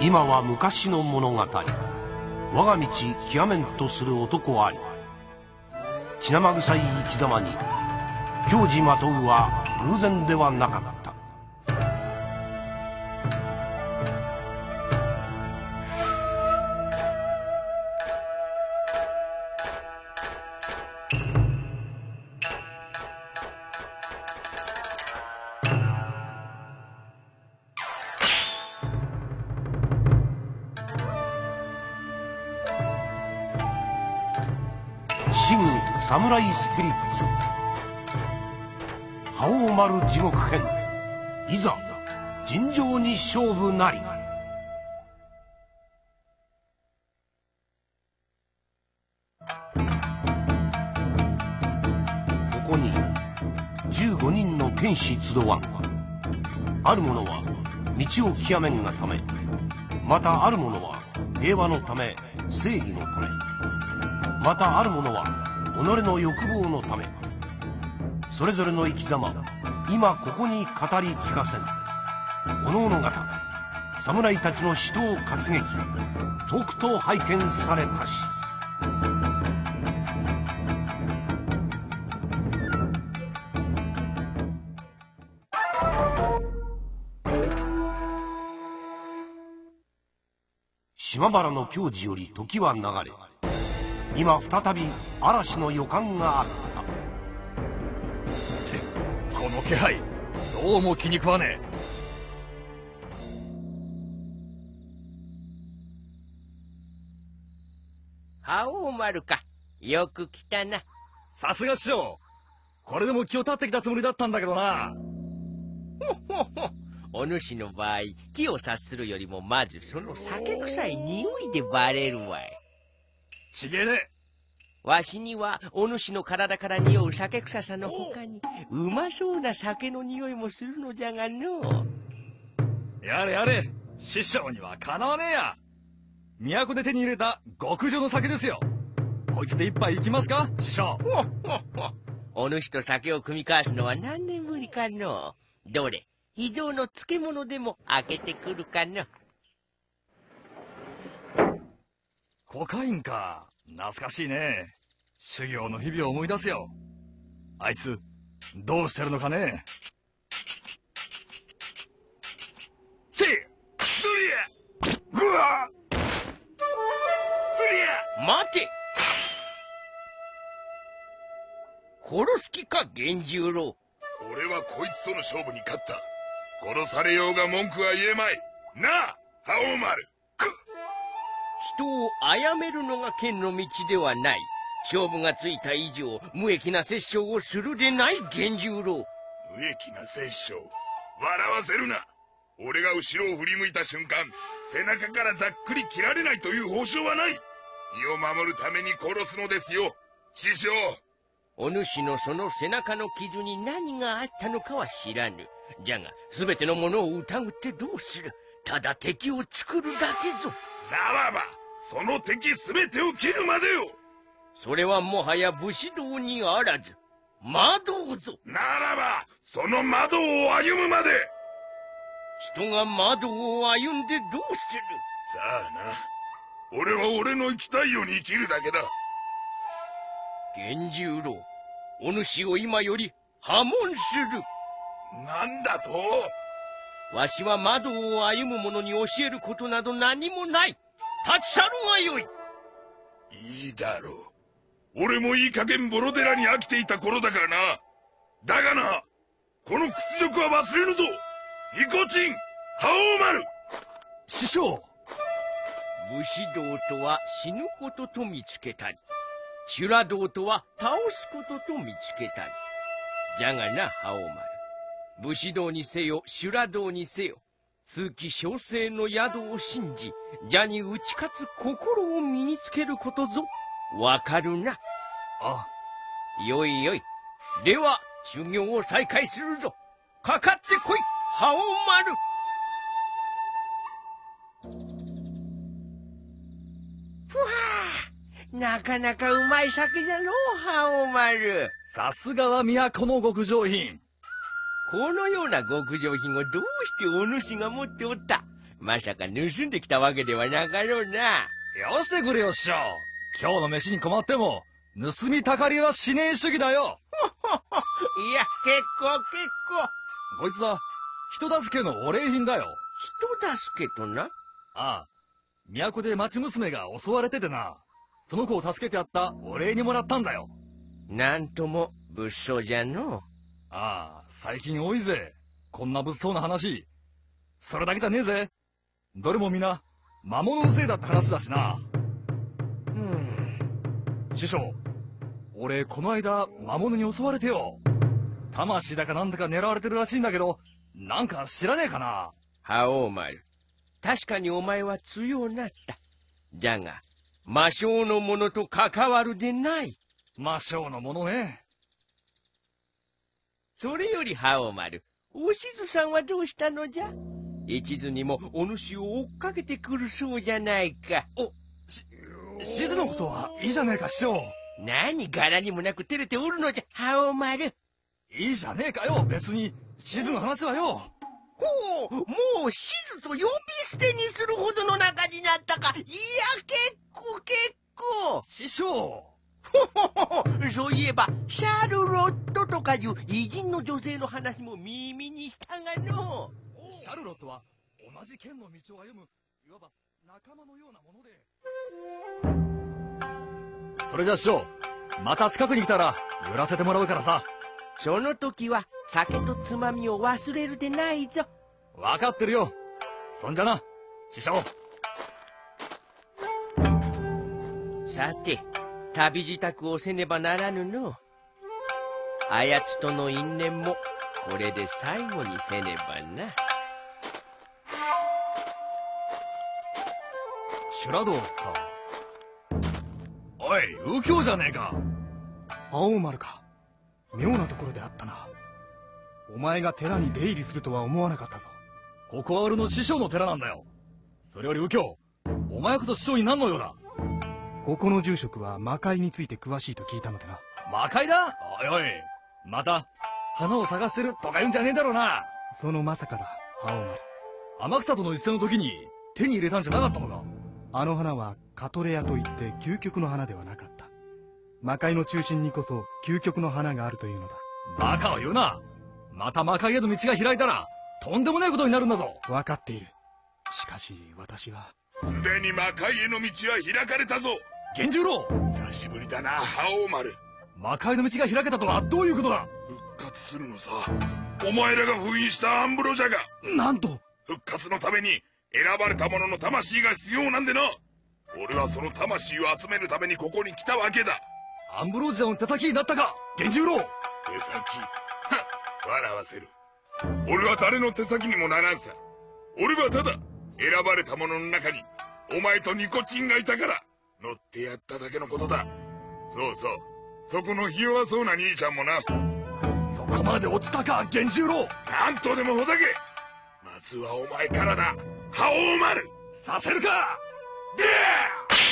今は昔の物語。我が道極めんとする男あり。血生臭い生き様に矜持まとうは偶然ではなかった。ピリッツ覇王丸地獄編。いざ尋常に勝負なり。ここに15人の剣士集わん。ある者は道を極めんがため。またある者は平和のため正義のため。またある者は己の欲望のためそれぞれの生き様今ここに語り聞かせん。おのおの方侍たちの死闘活劇とくと拝見されたし。島原の矜持より時は流れ今再び嵐の予感があった。ってこの気配どうも気に食わねえ。覇王丸か。よく来たな。さすが師匠。これでも気を立ってきたつもりだったんだけどな。ほほほお主の場合気を察するよりもまずその酒臭い匂いでバレるわいちげえねわしにはお主の体から匂う酒臭さの他にうまそうな酒の匂いもするのじゃがの。やれやれ師匠にはかなわねえや。都で手に入れた極上の酒ですよ。こいつで一杯いきますか師匠。ほほほお主と酒を組み交わすのは何年ぶりかの。どれ非常の漬物でも開けてくるかのコカインか。懐かしいね。修行の日々を思い出すよ。あいつどうしてるのかね。せいドリアグワスリ待て。殺す気か源十郎。俺はこいつとの勝負に勝った。殺されようが文句は言えまい。なあ覇王丸人を殺めるのが剣の道ではない。勝負がついた以上無益な殺生をするでない源十郎。無益な殺生。笑わせるな。俺が後ろを振り向いた瞬間背中からざっくり切られないという保証はない。身を守るために殺すのですよ。師匠。お主のその背中の傷に何があったのかは知らぬ。じゃが全てのものを疑ってどうする。ただ敵を作るだけぞならばその敵全てを切るまでよ。それはもはや武士道にあらず魔道ぞ。ならばその魔道を歩むまで。人が魔道を歩んでどうする？さあな。俺は俺の生きたいように生きるだけだ。源十郎お主を今より破門する。なんだと？わしは魔道を歩む者に教えることなど何もない。立ち去るがよい。いいだろう。俺もいい加減ボロ寺に飽きていた頃だからな。だがなこの屈辱は忘れるぞ。ニコチン覇王丸。師匠。武士道とは死ぬことと見つけたり修羅道とは倒すことと見つけたり。じゃがな覇王丸武士道にせよ修羅道にせよ通気小生の宿を信じ邪に打ち勝つ心を身につけることぞ。わかるな。あ。よいよい。では修行を再開するぞ。かかってこい覇王丸。ふわなかなかうまい酒じゃのう覇王丸。さすがは都の極上品このような極上品をどうしてお主が持っておった？まさか盗んできたわけではなかろうな。よしてくれよ、師匠。今日の飯に困っても、盗みたかりはしねえ主義だよ。いや、結構結構。こいつは、人助けのお礼品だよ。人助けとな？ああ。都で町娘が襲われててな。その子を助けてやったお礼にもらったんだよ。なんとも物騒じゃの。ああ、最近多いぜ。こんな物騒な話。それだけじゃねえぜ。どれも皆、魔物のせいだって話だしな。うん。師匠、俺、この間、魔物に襲われてよ。魂だかなんだか狙われてるらしいんだけど、なんか知らねえかな。覇王丸。確かにお前は強なった。じゃが、魔性の者と関わるでない。魔性のものね。それより覇王丸、おしずさんはどうしたのじゃ？一途にもお主を追っかけてくるそうじゃないか。しずのことはいいじゃねえか、師匠。何柄にもなく照れておるのじゃ、覇王丸。いいじゃねえかよ、別に。しずの話はよ。ほう、もうしずと呼び捨てにするほどの仲になったか。いや、結構結構。師匠。ほほほほそういえば、シャルロットとかいう偉人の女性の話も耳にしたがのシャルロットは、同じ剣の道を歩む、いわば仲間のようなもので。それじゃ師匠、また近くに来たら、寄らせてもらうからさ。その時は酒とつまみを忘れるでないぞ。わかってるよ。そんじゃな、師匠。さて、旅支度をせねばならぬの。あやつとの因縁も、これで最後にせねばな。修羅道か。おい、右京じゃねえか。青丸か妙なところであったなお前が寺に出入りするとは思わなかったぞここは俺の師匠の寺なんだよ。それより右京、お前こそ師匠に何の用だここの住職は魔界について詳しいと聞いたのでな。魔界だ？おいおい。また、花を探してるとか言うんじゃねえだろうな。そのまさかだ青丸。天草との一戦の時に手に入れたんじゃなかったのか？あの花はカトレアといって究極の花ではなかった。魔界の中心にこそ究極の花があるというのだ。バカを言うな。また魔界への道が開いたら、とんでもないことになるんだぞ。分かっている。しかし私は。すでに魔界への道は開かれたぞ源十郎。久しぶりだな覇王丸。魔界の道が開けたとはどういうことだ。復活するのさ。お前らが封印したアンブロジャがなんと。復活のために選ばれた者の魂が必要なんでな。俺はその魂を集めるためにここに来たわけだ。アンブロージャの手先になったか。源十郎。手先。はっ笑わせる。俺は誰の手先にもならんさ。俺はただ選ばれた者の中にお前とニコチンがいたから乗ってやっただけのことだ。そうそう。そこのひ弱そうな兄ちゃんもな。そこまで落ちたか源十郎。なんとでもほざけ。まずはお前からだ。覇王丸。させるか。で勝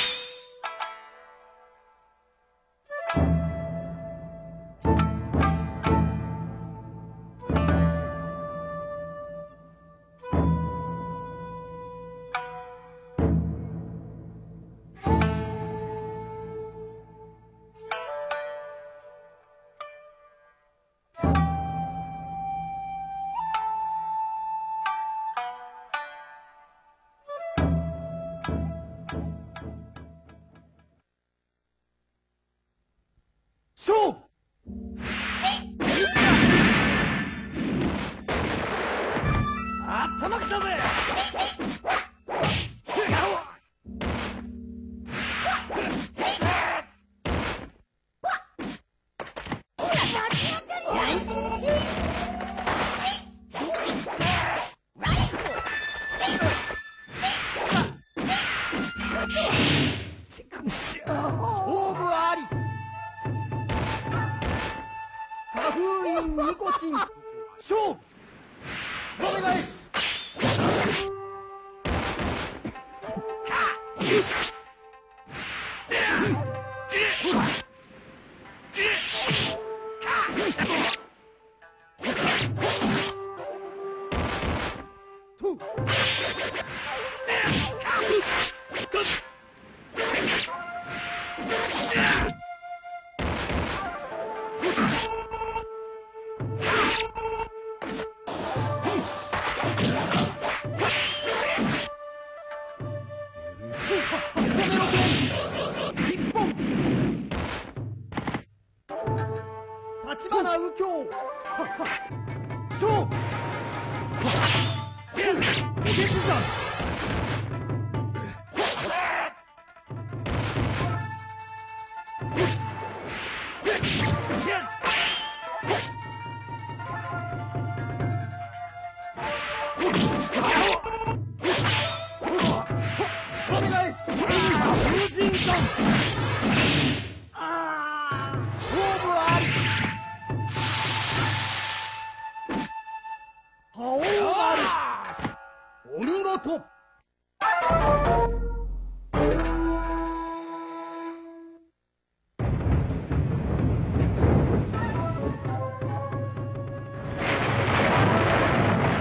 丸お見事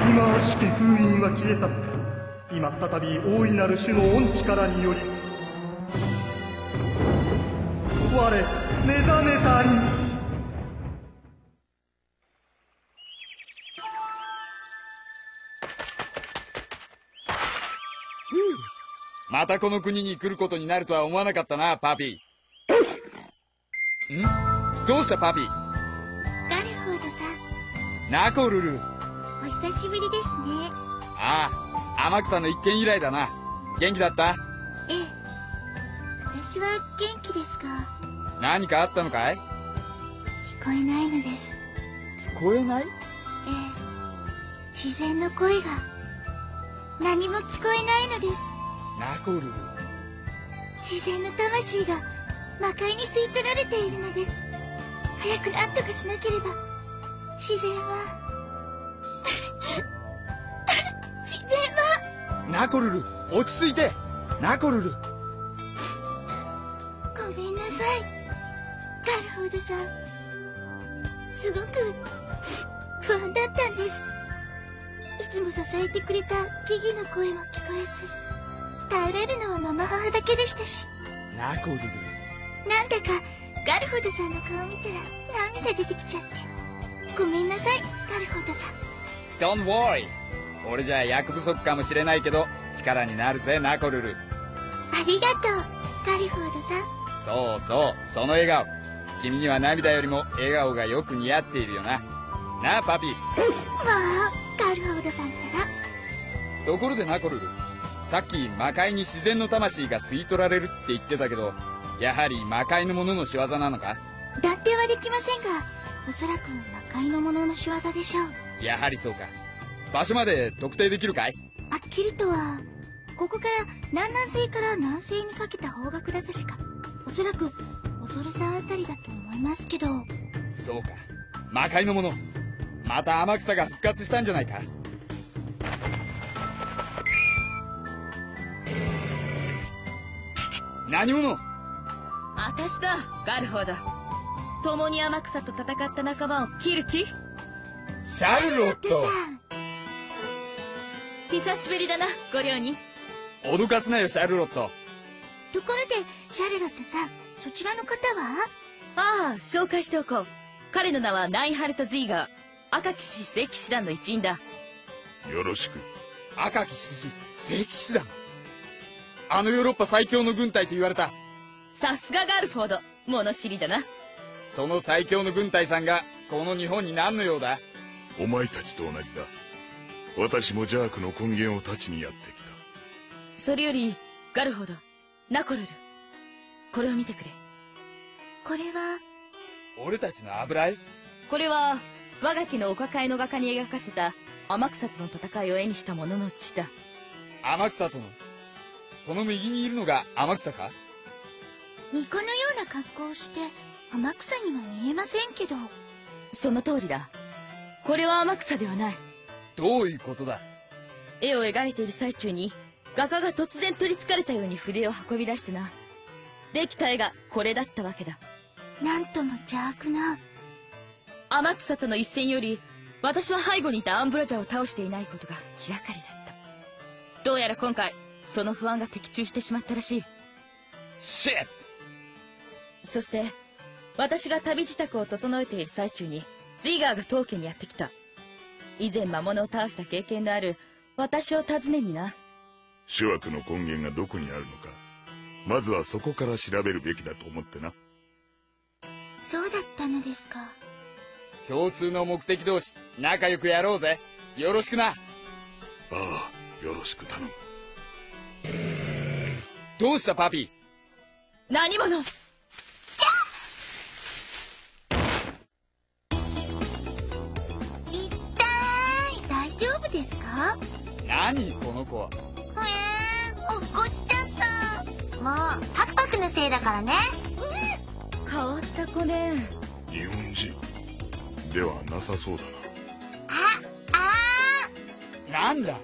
今しき封印は消え去った。今再び大いなる種の恩力により我目覚めたりまたこの国に来ることになるとは思わなかったな、パピー。ん？どうしたパピー？ガルフォードさん。ナコルル。お久しぶりですね。ああ、天草の一件以来だな。元気だった？ええ。私は元気ですが。何かあったのかい？聞こえないのです。聞こえない？ええ。自然の声が。何も聞こえないのですナコルル。自然の魂が魔界に吸い取られているのです。早く何とかしなければ。自然は。自然は。ナコルル、落ち着いて。ナコルル。ごめんなさい。ガルフォードさ。んすごく。不安だったんです。いつも支えてくれた木々の声も聞こえず耐えれるのはママ母だけでしたしナコルル。なんだかガルフォードさんの顔見たら涙出てきちゃってごめんなさいガルフォードさん Don't worry! 俺じゃ役不足かもしれないけど、力になるぜ、ナコルル。ありがとうガルフォードさんそうそう、その笑顔。君には涙よりも笑顔がよく似合っているよな。なあ、パピー。まあガルフォードさんったらところでナコルル。さっき魔界に自然の魂が吸い取られるって言ってたけど、やはり魔界の者の仕業なのか？断定はできませんがおそらく魔界の者の仕業でしょうやはりそうか。場所まで特定できるかい？はっきりとはここから南南西から南西にかけた方角だ確かおそらく恐山あたりだと思いますけどそうか。魔界の者。また天草が復活したんじゃないか何者？私だガルフォード共に天草と戦った仲間を切る気？シャルロット。久しぶりだなご両人。脅かすなよ、シャルロット。ところでシャルロットさんそちらの方は？ああ紹介しておこう。彼の名はナインハルト・ズイガー。赤騎士聖騎士団の一員だ。よろしく。赤き獅子、聖騎士団。あのヨーロッパ最強の軍隊と言われた。さすがガルフォード。物知りだな。その最強の軍隊さんが、この日本に何の用だ？お前たちと同じだ。私も邪悪の根源を断ちにやってきそれよりガルフォードナコルル。これを見てくれ。これは？俺たちの油絵？これは我が家のお抱えの画家に描かせた天草との戦いを絵にしたものの血だ。天草との？この右にいるのが天草か？巫女のような格好をして天草には見えませんけど。その通りだ。これは天草ではない。どういうことだ？絵を描いている最中に画家が突然取りつかれたように筆を運び出してな。できた絵がこれだったわけだ。なんとも邪悪な。天草との一戦より私は背後にいたアンブラジャーを倒していないことが気がかりだった。どやら今回その不安が的中してしまったらしい。シェッそして私が旅支度を整えている最中にジーガーが当家にやってきた。以前魔物を倒した経験のある私を訪ねにな。諸悪の根源がどこにあるのかまずはそこから調べるべきだと思ってな。そうだったのですか。共通の目的同士仲良くやろうぜよろしくなああよろしく頼むどうしたパピ？何者？痛い大丈夫ですか？何この子は？へえ落っこちちゃった。もうパクパクのせいだからね。変わった子ね。日本人ではなさそうだああなんだ？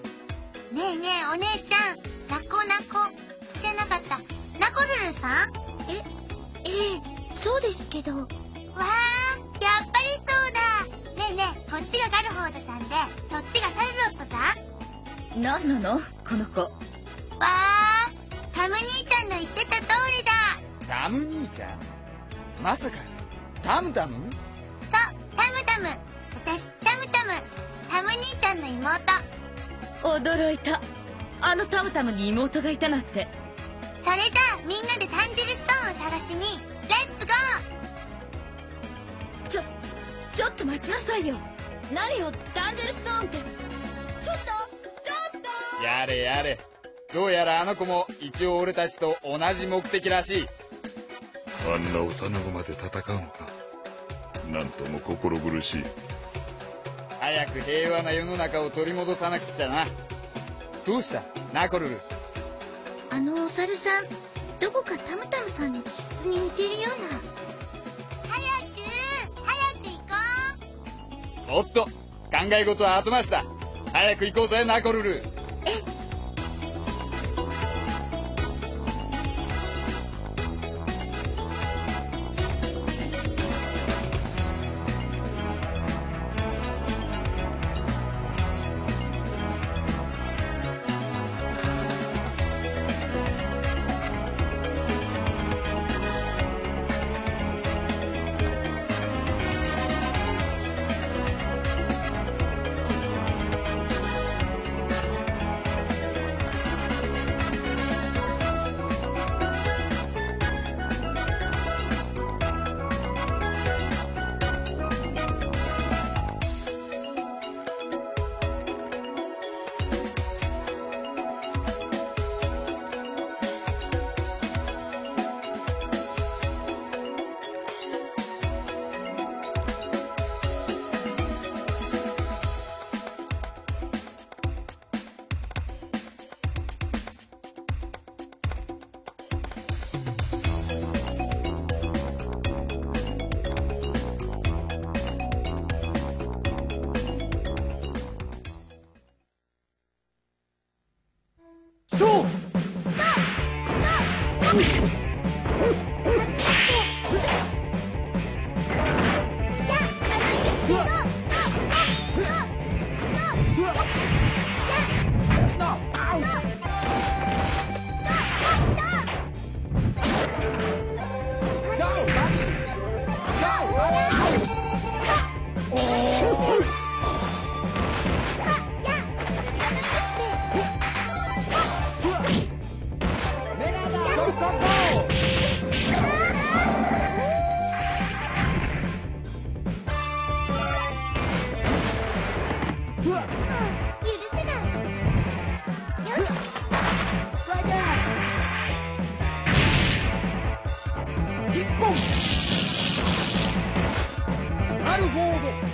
ーねえねえお姉ちゃんナコナコじゃなかった。ナコルルさん？えええそうですけど。わあやっぱりそうだ。ねえねえこっちがガルホードさんでそっちがサルロットさん？何なの？この子。わあタム兄ちゃんの言ってた通りだ。タム兄ちゃん？まさかタムタム？そうタムタム。私チャムチャム。タム兄ちゃんの妹。驚いたあのタムタムに妹がいたなんて。それじゃあみんなでタンジルストーンを探しに。レッツゴーちょちょっと待ちなさいよ。何よダンジェルストーンって。ちょっとちょっと。やれやれ。どうやらあの子も一応俺たちと同じ目的らしい。あんな幼子まで戦うのか。なんとも心苦しい。早く平和な世の中を取り戻さなくちゃなどうした？ナコルル。あのお猿さんどこかタムタムさんの気質に似てるような。早く早く行こおっと考え事は後回しだ。早く行こうぜナコルル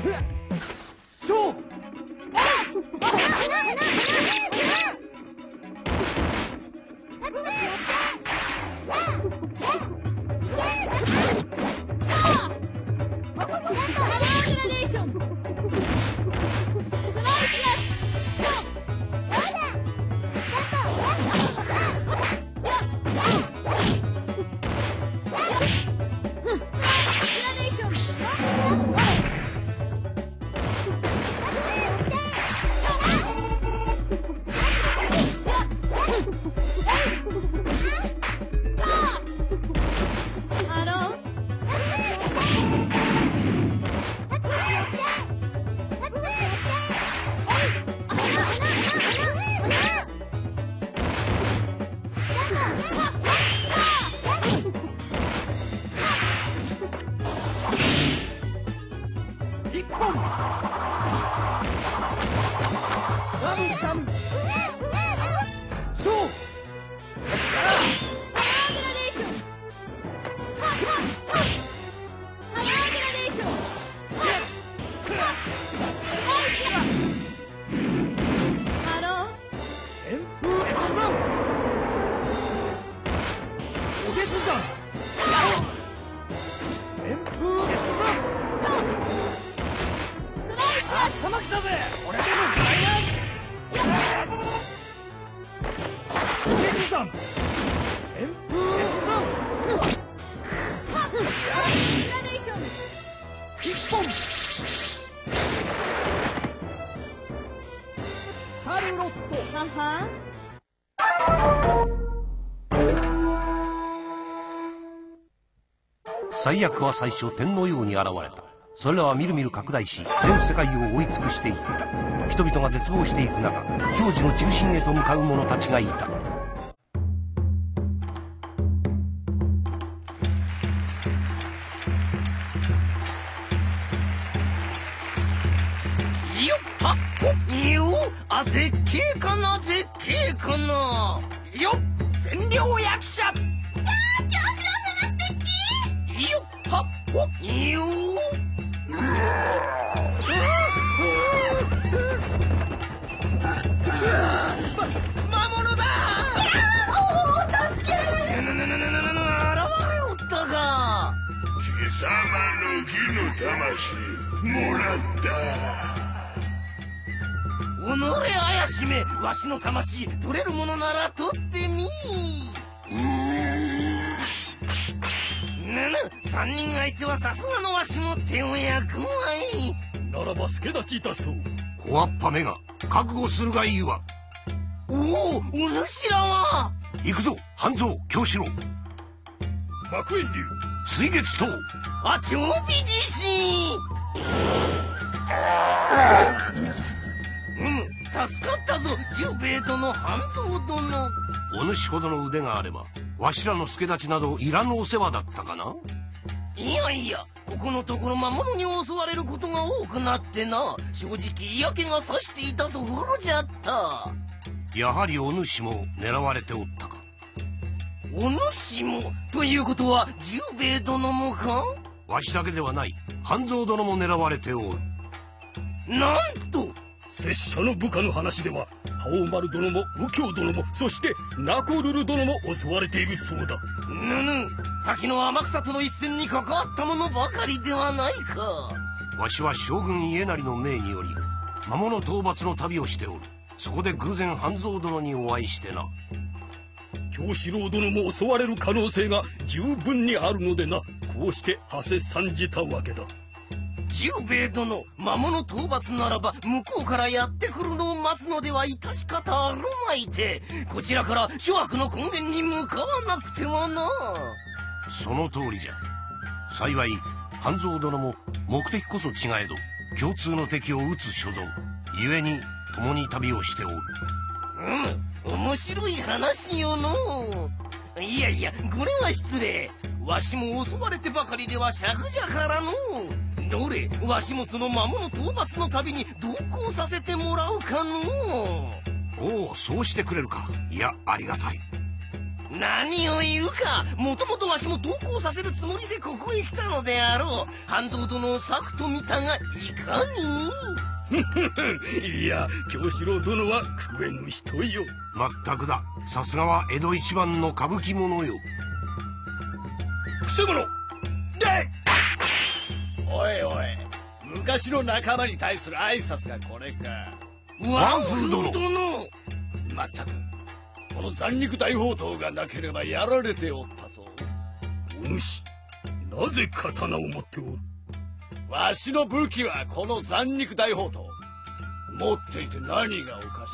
Yeah. 最悪は最初天のように現れた。それらはみるみる拡大し全世界を追い尽くしていった。人々が絶望していく中教授の中心へと向かう者たちがいた。の義の魂もらったおのれあやしめわしの魂取れるものなら取ってみぬぬ三人相手はさすがのわしの手を焼くわい。ならば助そう小っぱめが覚悟するがいいわ。おおお主らは。行くぞ半蔵京四郎。幕園流水月刀あちょびじしうん助かったぞ。十兵衛殿半蔵殿。お主ほどの腕があればわしらの助立ちなどいらぬお世話だったかな。いやいやここのところ魔物に襲われることが多くなってな。正直嫌気がさしていたところじゃった。やはりお主も狙われておったかお主もということは十兵衛殿もか？わしだけではない。半蔵殿も狙われておる。なんと拙者の部下の話では覇王丸殿も右京殿もそしてナコルル殿も襲われているそうだ。ぬぬ先の天草との一戦に関わった者ばかりではないか。わしは将軍家成の命により魔物討伐の旅をしておる。そこで偶然半蔵殿にお会いしてな京四郎殿も襲われる可能性が十分にあるのでな。こうして馳せ参じたわけだ。十兵衛殿魔物討伐ならば向こうからやってくるのを待つのでは致し方あるまいて。こちらから諸悪の根源に向かわなくてはな。その通りじゃ。幸い半蔵殿も目的こそ違えど共通の敵を討つ所存。故に共に旅をしておる。うん面白い話よのいやいやこれは失礼。わしも襲われてばかりでは尺じゃからのどれわしもその魔物討伐の旅に同行させてもらうかのおおそうしてくれるか。いやありがたい。何を言うか。もともとわしも同行させるつもりでここへ来たのであろう。半蔵殿を策と見たがいかに いや京四郎殿は食えぬ人よ。まったくだ。さすがは江戸一番の歌舞伎者よ。くせ者でおいおい昔の仲間に対する挨拶がこれか。ワンフー殿。まったくこの残肉大砲塔がなければやられておったぞ。お主なぜ刀を持っておる？わしの武器はこの残肉大砲塔持っていて何がおかし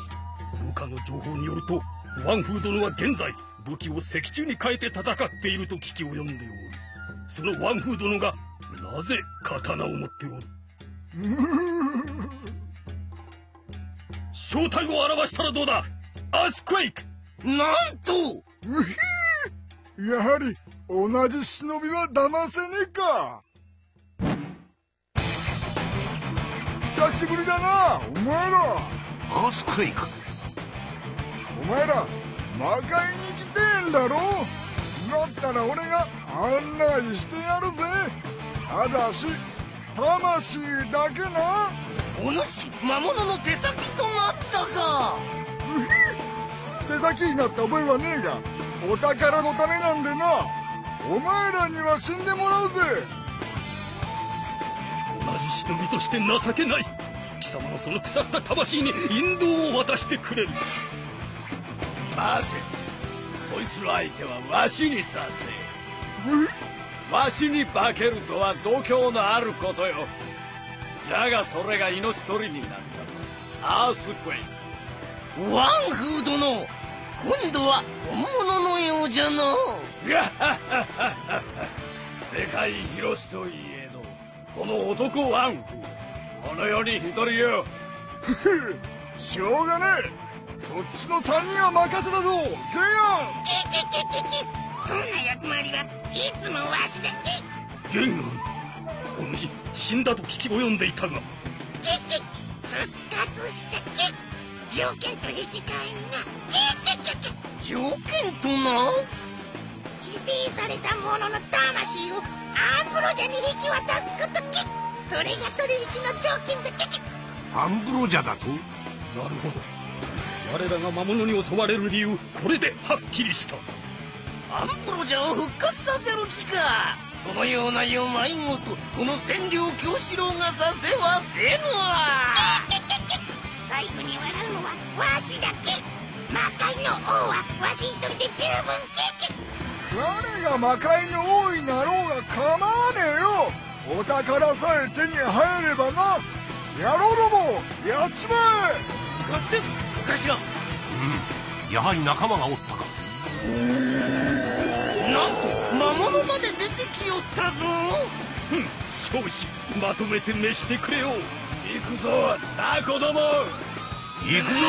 い。部下の情報によるとワンフー殿は現在武器を石柱に変えて戦っていると聞き及んでおる。そのワンフー殿がなぜ刀を持っておる。正体を表したらどうだ。アースクエイクなんと!やはり同じ忍びは騙せねえか。久しぶりだなお前ら。アースクエイク。お前ら魔界に来てえんだろ。だったら俺が案内してやるぜ。ただし魂だけな。お主魔物の手先となったか。手先になった覚えはねえがお宝のためなんでな。お前らには死んでもらうぜ同じ忍びとして情けない。貴様のその腐った魂に引導を渡してくれる。待てそいつの相手はわしにさせわしに化けるとは度胸のあることよ。じゃがそれが命取りになった。アースクエイワンフー殿今度は本物のようじゃの世界広しといえ。どこの男ワンフこの世に一人よ。しょうがねえ。そっちの3人は任せたぞ。ゲンヤキキキキキ。そんな役回りはいつもわしだゲンガンお主死んだと聞き及んでいたが。キキ。復活したキ条件と引き換えにな。キキキキ。条件とな？指定された者の魂をアンブロジャに引き渡すことキそれが取引の条件だキキアンブロジャだと？なるほど。我らが魔物に襲われる理由これではっきりした。アンブロジャを復活させる気か。そのような弱い事この千両京四郎がさせはせぬわ。最後に笑うのはわしだけ。魔界の王はわし一人で十分キキ誰が魔界の王になろうが構わねえよ。お宝さえ手に入ればな。野郎どもやっちまえ。勝手お頭。うん。やはり仲間がおったか。なんと魔物まで出てきよったぞ。ふん少子まとめて召してくれよ。行くぞ雑魚ども。行くぞ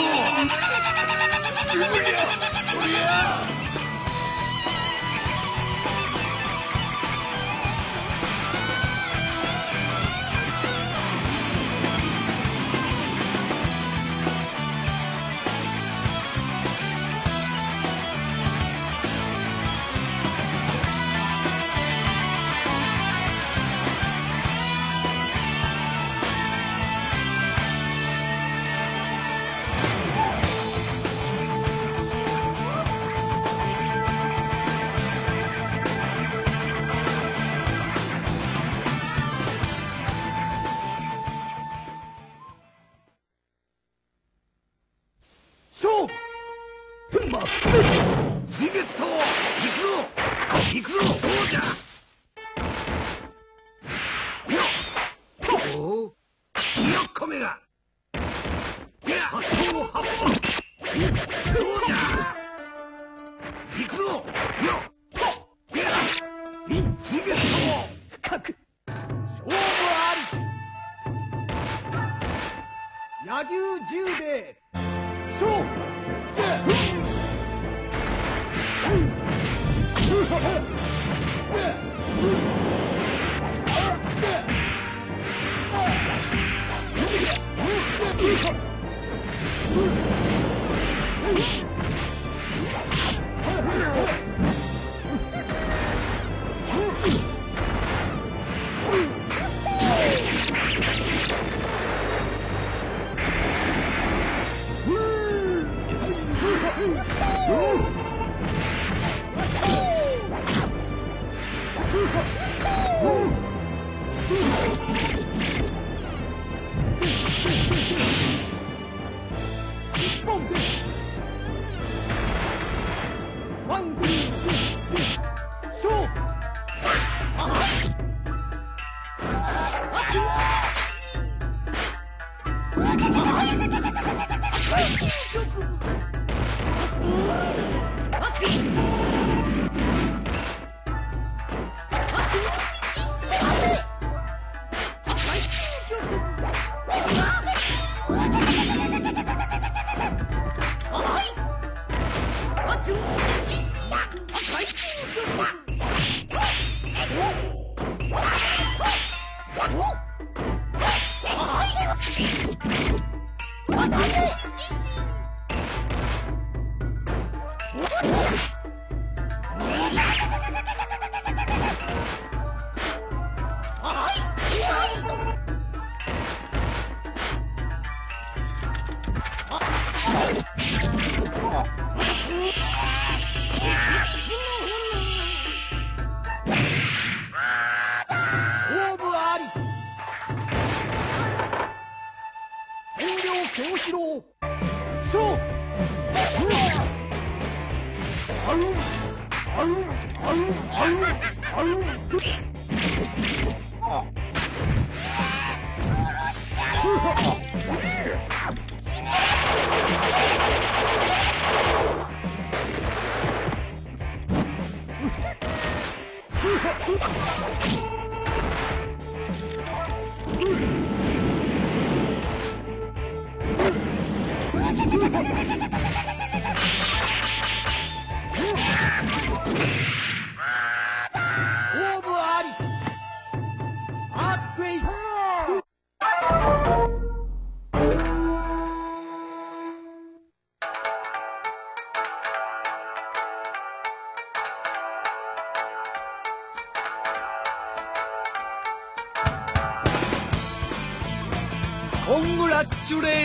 あっ!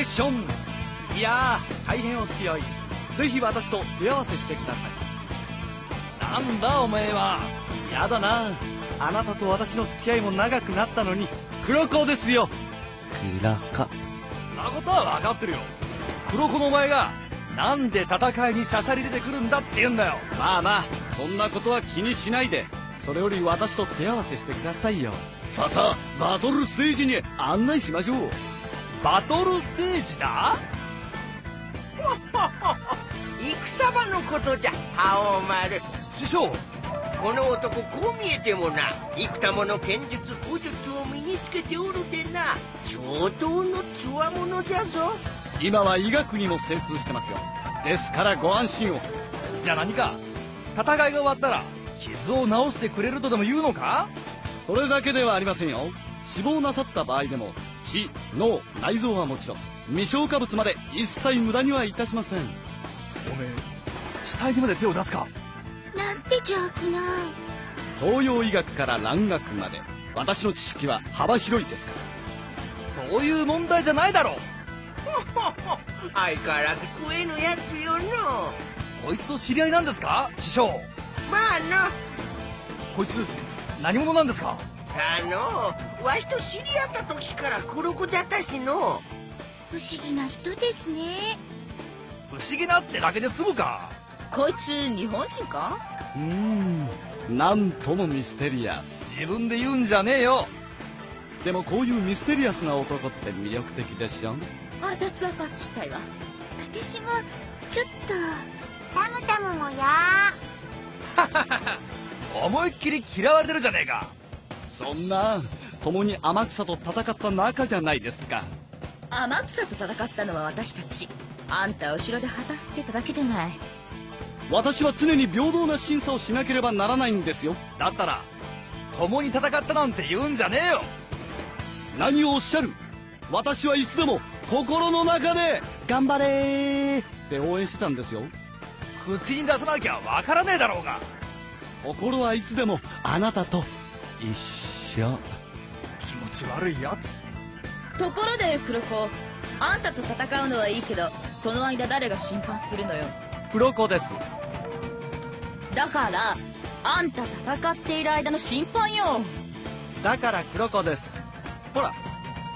ーション。いやー大変お強い。ぜひ私と手合わせしてください。なんだお前は。やだな。あなたと私の付き合いも長くなったのに黒子ですよ。黒子なことは分かってるよ。黒子のお前がなんで戦いにしゃしゃり出てくるんだって言うんだよ。まあまあそんなことは気にしないで。それより私と手合わせしてくださいよ。さあさあバトルステージに案内しましょうバトルステージだ？戦場のことじゃ覇王丸師匠。この男こう見えてもな幾多もの剣術武術を身につけておるでな上等のつわものじゃぞ。今は医学にも精通してますよ。ですからご安心を。じゃあ何か戦いが終わったら傷を治してくれるとでも言うのか？それだけではありませんよ。死亡なさった場合でも血脳内臓はもちろん未消化物まで一切無駄にはいたしません。おめえ死体にまで手を出すか？なんて邪悪な。東洋医学から蘭学まで私の知識は幅広いですかそういう問題じゃないだろ 相変わらず食えぬやつよの。こいつと知り合いなんですか？師匠。まあのこいつ何者なんですか？あのわしと知り合った時から黒子だったしの。不思議な人ですね。不思議なってだけで済むか。こいつ日本人か？うーん。なんともミステリアス。自分で言うんじゃねえよ。でもこういうミステリアスな男って魅力的でしょ？私はパスしたいわ。私もちょっと。タムタムもや。思いっきり嫌われてるじゃねえかそんな共に天草と戦った仲じゃないですか。天草と戦ったのは私たち。あんた後ろで旗振ってただけじゃない。私は常に平等な審査をしなければならないんですよ。だったら共に戦ったなんて言うんじゃねえよ。何をおっしゃる？私はいつでも心の中で頑張れーって応援してたんですよ。口に出さなきゃわからねえだろうが。心はいつでもあなたと一緒。気持ち悪いやつところで黒子あんたと戦うのはいいけどその間誰が審判するのよ？黒子です。だからあんた戦っている間の審判よ。だから黒子です。ほら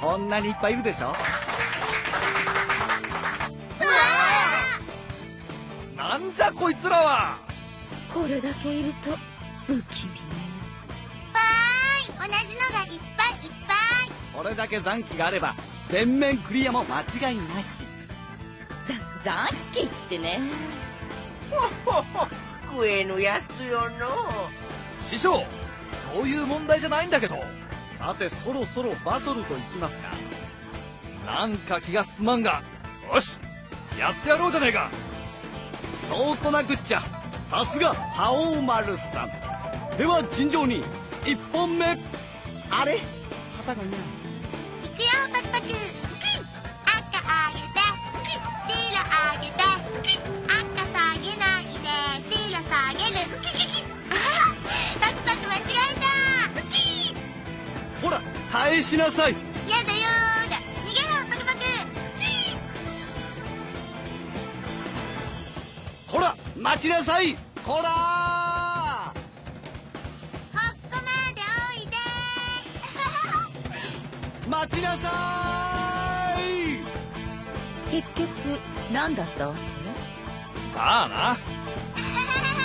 こんなにいっぱいいるでしょ？なんじゃこいつらは！これだけいると不気味ね同じのがいっぱいいっぱい。これだけ残機があれば全面クリアも間違いなし。ざ残機ってね。ほほほ食えぬやつよの。師匠そういう問題じゃないんだけど。さてそろそろバトルといきますか。なんか気が進まんが。よしやってやろうじゃねえか。そうこなくっちゃさすが覇王丸さん。では尋常に1本目。あれ？旗がいない。いくよパクパク。赤あげて白あげて赤下げないで白下げる。あパクパク間違えほら返しなさい。たやだよーだ逃げろパクパク。ほら待ちなさい。こら待ちなさい。結局何だったわけ？さあな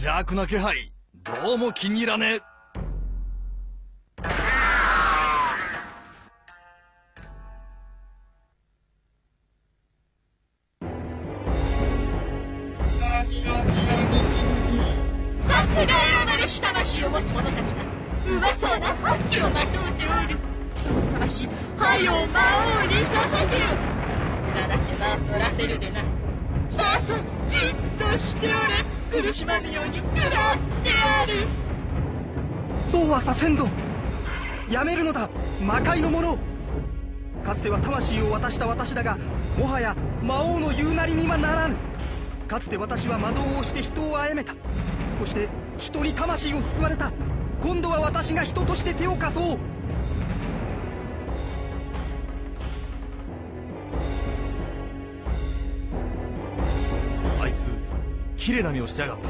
邪悪な気配どうも気に入らねえ。だ魔界の。かつては魂を渡した私だがもはや魔王の言うなりにはならぬ。かつて私は魔導をして人を殺めた。そして人に魂を救われた。今度は私が人として手を貸そう。あいつ綺麗な目をしてやがった。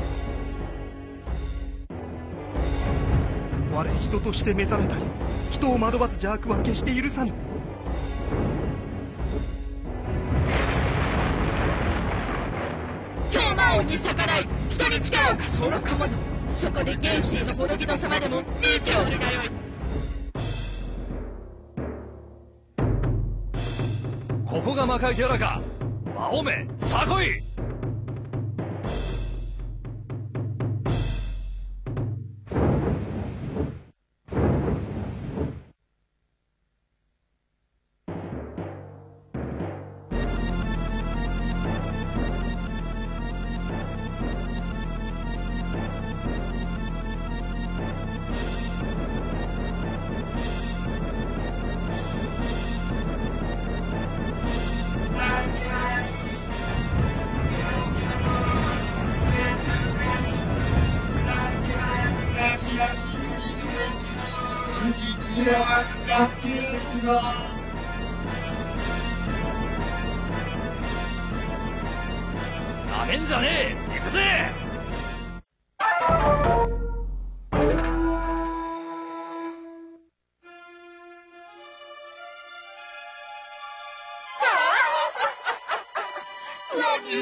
我人として目覚めたり。人を惑わす邪悪は決して許さぬ。王に逆らい人に力を貸す愚か者。そこで原始の滅びの様でも見ておるがよい。ここが魔界寺か。魔王めさあ来い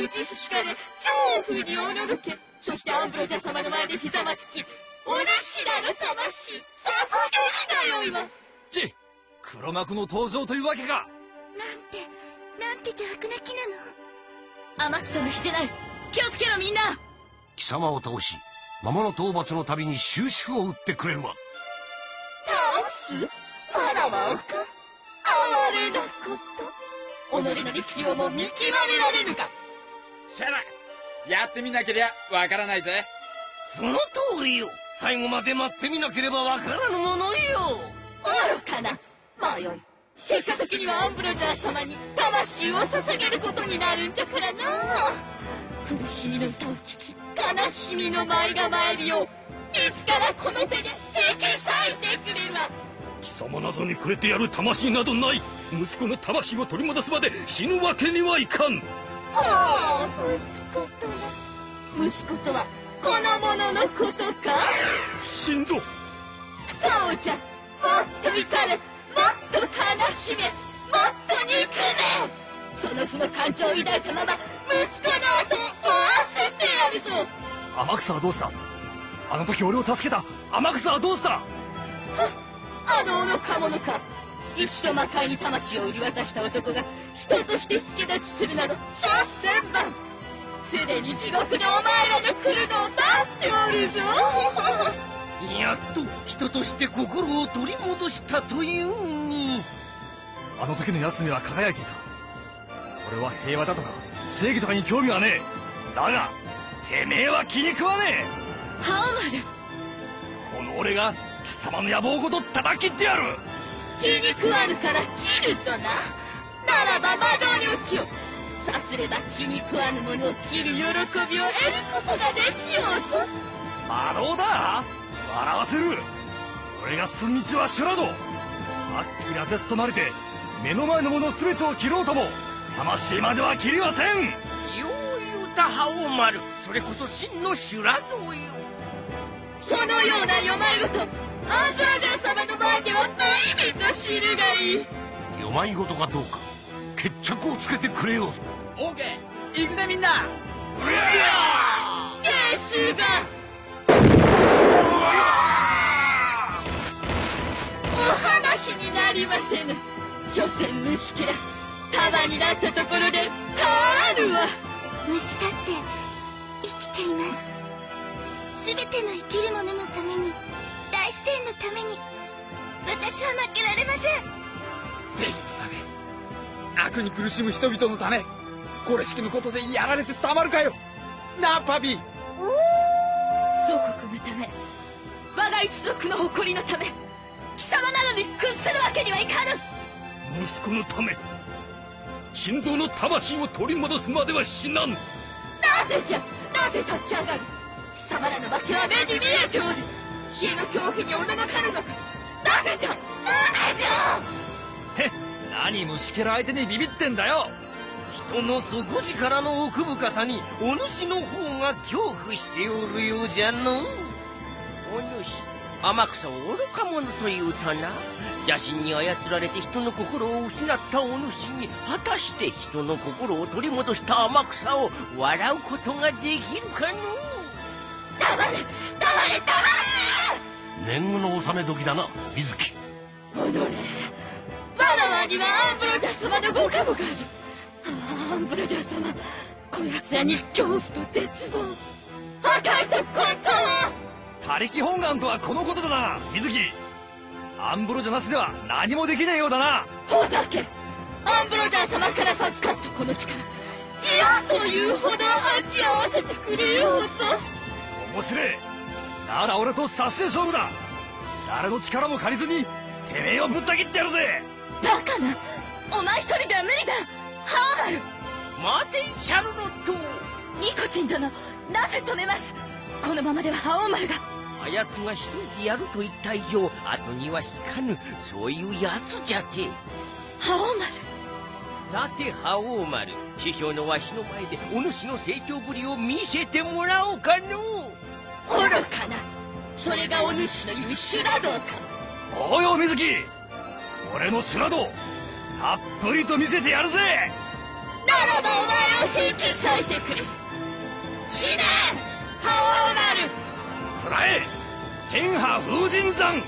打ちひしかれ恐怖におののけそしてアンブロジャ様の前でひざまつき。お主らの魂。捧げるがよいわち黒幕の登場というわけか。なんてなんて邪悪な木なの？天草の火じゃない。気をつけろみんな。貴様を倒し魔物討伐の旅に終止符を打ってくれるわ。倒す？あらわおか哀れなこと。己の力量も見極められぬかシャラやってみなけりゃわからないぜ。その通りよ。最後まで待ってみなければわからぬものよ。愚かな迷い。結果的にはアンブロジャー様に魂を捧げることになるんじゃからな。苦しみの歌を聴き悲しみの舞が参るよ。ういつからこの手で引き裂いてくれるわ。貴様なぞにくれてやる魂などない。息子の魂を取り戻すまで死ぬわけにはいかん息子とは息子とはこの者のことか？死んぞそうじゃ。もっと怒れもっと悲しめ。もっと憎め。その負の感情を抱いたまま息子の後を追わせてやるぞ。天草はどうした？あの時俺を助けた。天草はどうした？あの愚か者か一度魔界に魂を売り渡した男が人として助立ちするなど諸千万すでに地獄でお前らの来るのを待っておるぞ。やっと人として心を取り戻したというに。あの時の奴には輝いていた。俺は平和だとか正義とかに興味はねえ。だがてめえは気に食わねハオマル。えこの俺が貴様の野望ごと叩き切ってやる気に食わぬから切るとな。ならばちよさすれば気に食わぬ者を切る喜びを得ることができようぞ。魔導だ？笑わせる。俺が進む道は修羅道。アッキーラゼスとなれて目の前のもの全てを切ろうとも。魂までは切りません。よう言うた覇王丸。それこそ真の修羅道よ。そのような世まいごとアンドラジャー様の前はがいいかどうか決着をつけてくれようぞオーケー行くぜみんなお話になりませぬ所詮虫け束になったところで虫だって生きています全ての生きるもののために大自然のために私は負けられません。正義のため悪に苦しむ人々のためこれしきのことでやられてたまるかよ。なあパピー。祖国のため我が一族の誇りのため貴様なのに屈するわけにはいかぬ。息子のため心臓の魂を取り戻すまでは死なん。なぜじゃなぜ立ち上がる。貴様らの負けは目に見えておる死の恐怖におののかるのかなぜじゃなぜじゃへ何虫けら相手にビビってんだよ。人の底力の奥深さにお主の方が恐怖しておるようじゃの。お主天草を愚か者というとな邪神に操られて人の心を失ったお主に果たして人の心を取り戻した天草を笑うことができるかの。黙れ黙れ黙れ！年貢の納め時だな水木。れおのれわらわにはアンブロジャー様のご加護がある。ああアンブロジャー様こやつらに恐怖と絶望。破壊と混沌他力本願とはこのことだな水木。アンブロじゃなしでは何もできねえようだな。ほざけアンブロジャー様から授かったこの力嫌というほど味合わせてくれようぞ。面白えなら俺と勝負だ。誰の力も借りずにてめえをぶった切ってやるぜ。バカな。お前一人では無理だ。ハーマル待てシャルロット。ニコチン殿。なぜ止めます？このままでは覇王丸が。あやつが一人でやると言った以上後には引かぬ。そういうやつじゃて。覇王丸さて覇王丸師匠のわしの前でお主の成長ぶりを見せてもらおうかの愚かな。それがお主の言う修羅道か。おうよ水木俺の修羅道たっぷりと見せてやるぜ。ならばお前を引き裂いてくれ。死ね覇王丸捕らえ天波風神山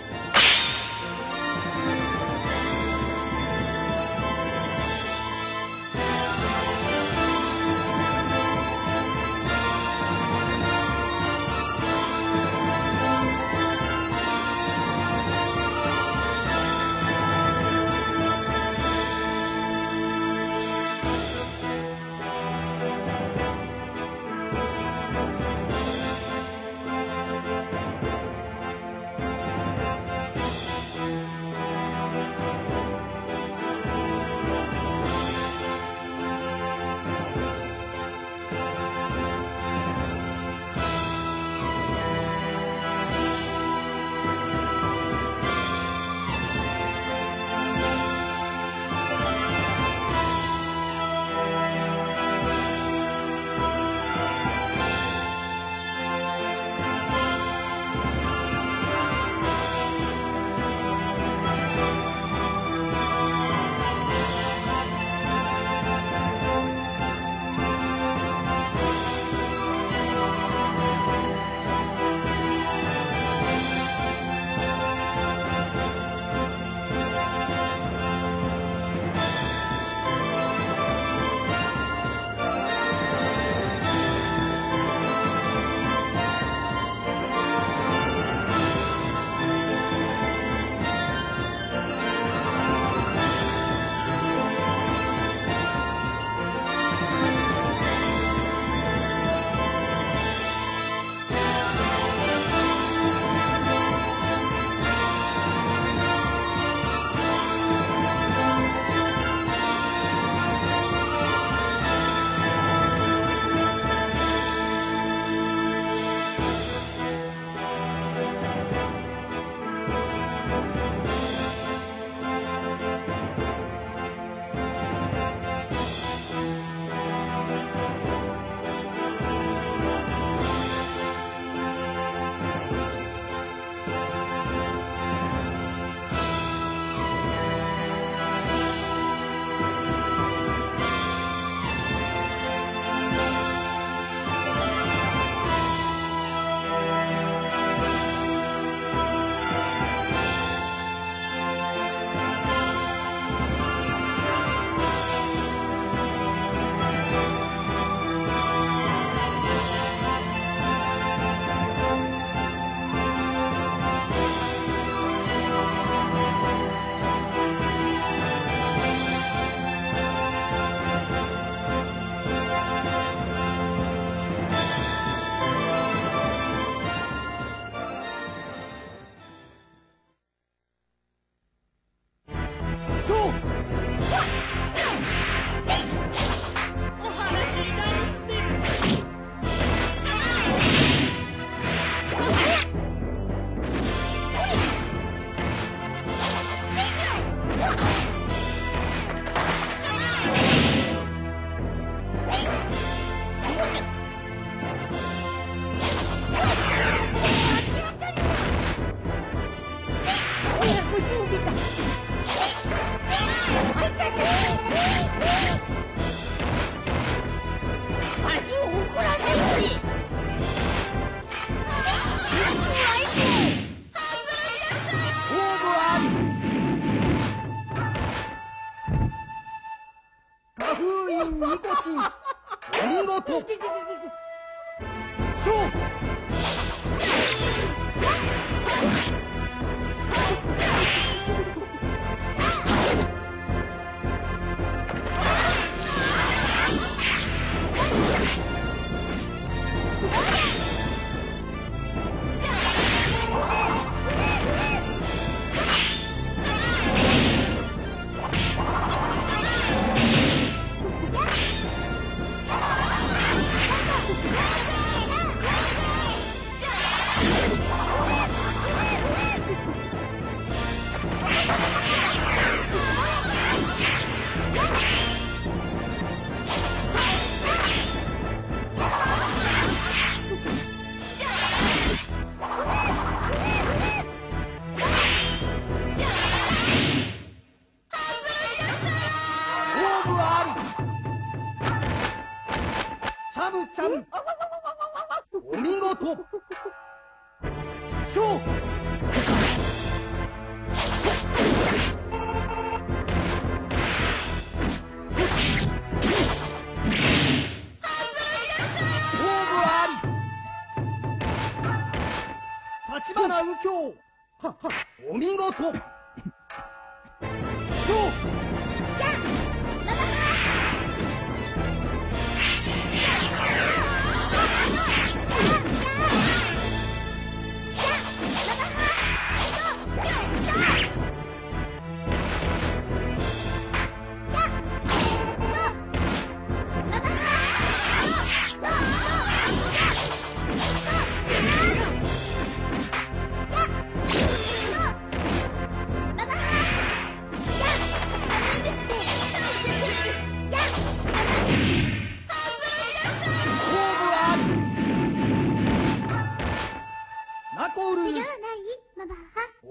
お見事。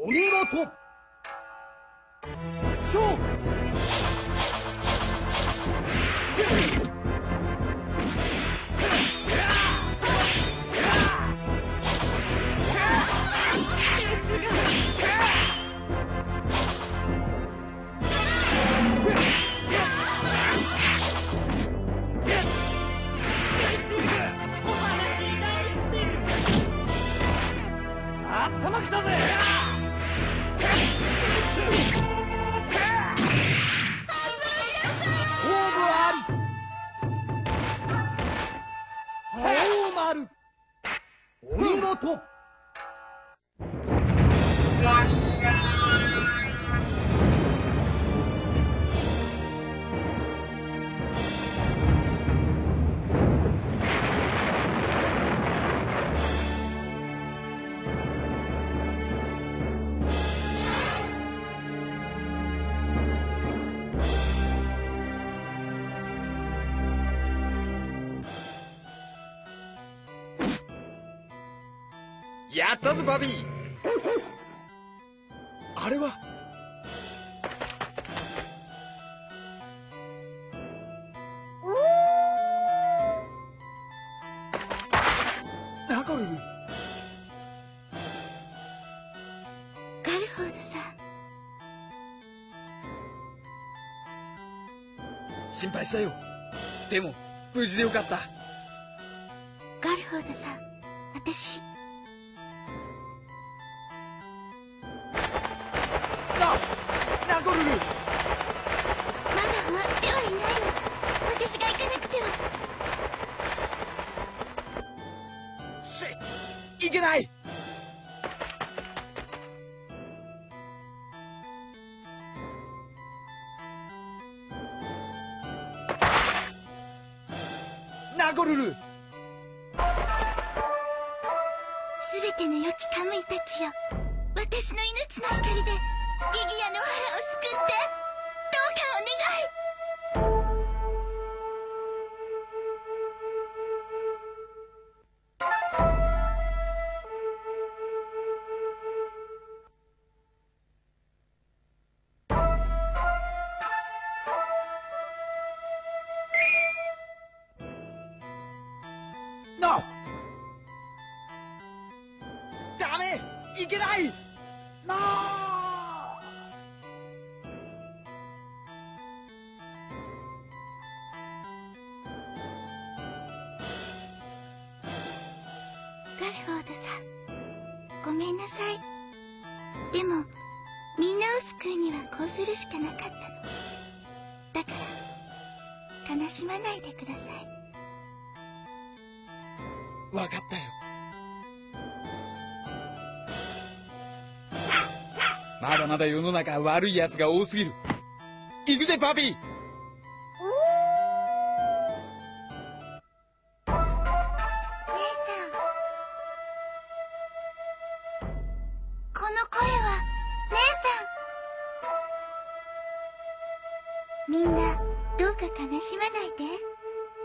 お見事。勝負元バビー。あれは。ナルルガルフォードさん。心配したよ。でも無事でよかった。ガルフォードさん私。いけない。なあ。ガルフォードさんごめんなさい。でもみんなを救うにはこうするしかなかったの。だから悲しまないでください。分かったよ。まだ世の中悪い奴が多すぎる。行くぜパピー。姉さんこの声は姉さん。みんなどうか悲しまないで。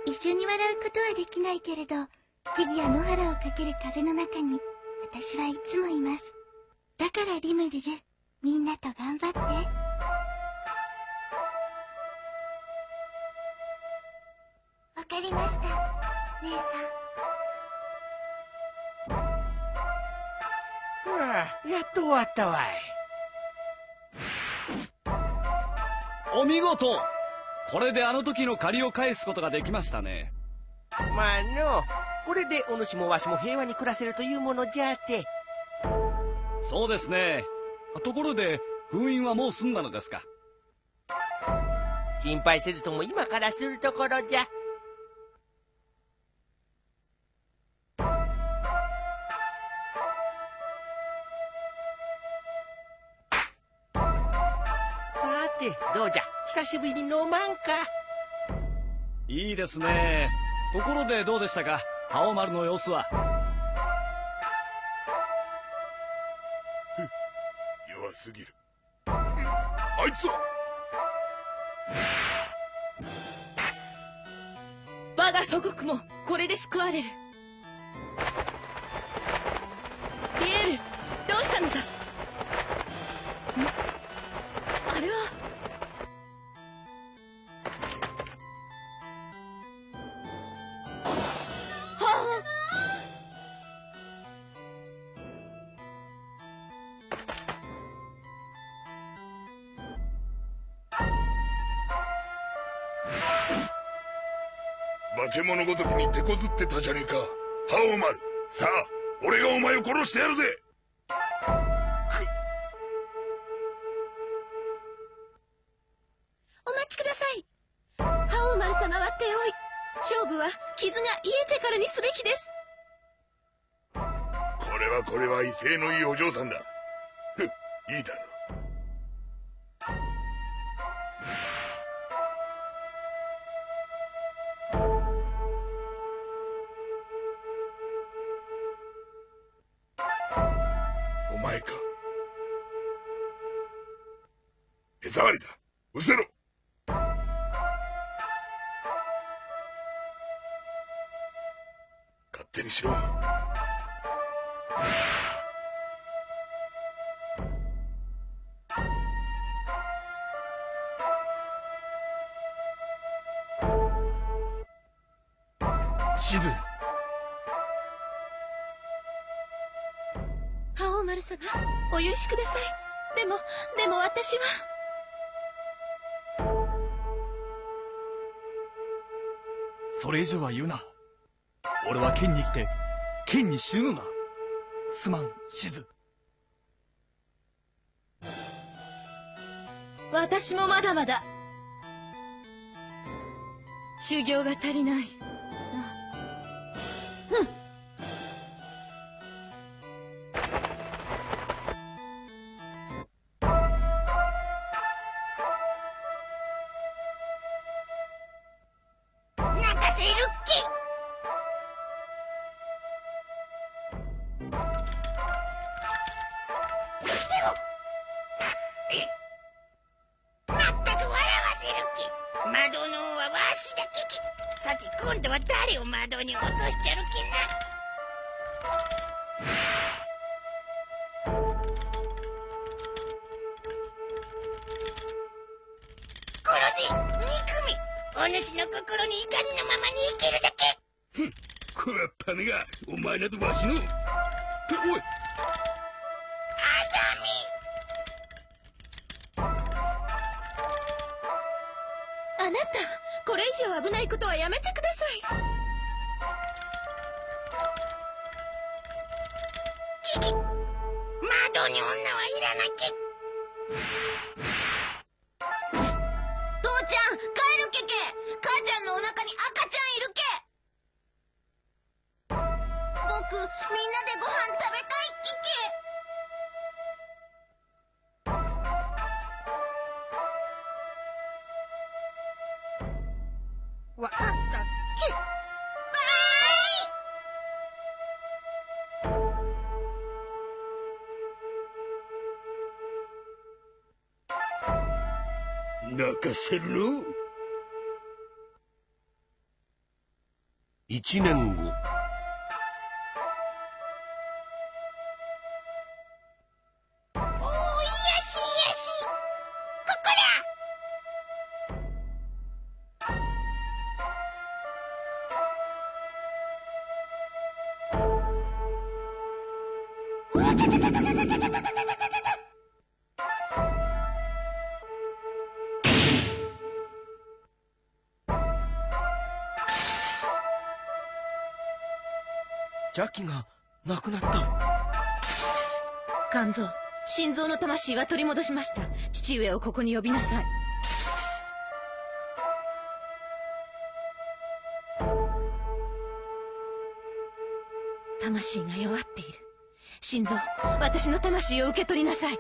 一緒に笑うことはできないけれど木々や野原をかける風の中に私はいつもいます。だからリムルル。みんなと頑張って。わかりました姉さん。ああやっと終わったわい。お見事。これであの時の借りを返すことができましたね。まあのこれでお主もわしも平和に暮らせるというものじゃて。そうですねところで封印はもう済んだのですか？心配せずとも今からするところじゃ。さてどうじゃ？久しぶりに飲まんか。いいですね。ところでどうでしたか？ハオマルの様子は？すぎる。あいつは？我が祖国もこれで救われる。ピエールどうしたのだ？化け物ごときに手こずってたじゃねえか。ハオマルさあ俺がお前を殺してやるぜ。お待ちください。ハオマル様は手負い。勝負は傷が癒えてからにすべきです。これはこれは威勢のいいお嬢さんだ。ふっいいだろおしください。でもでも私は。それ以上は言うな。俺は剣に生きて剣に死ぬのだすまんシズ私もまだまだ。修行が足りないとわしのわかったき泣かせる？の一年後。魂は取り戻しました。父上をここに呼びなさい。魂が弱っている。心臓私の魂を受け取りなさい。